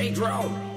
J Grow. Thank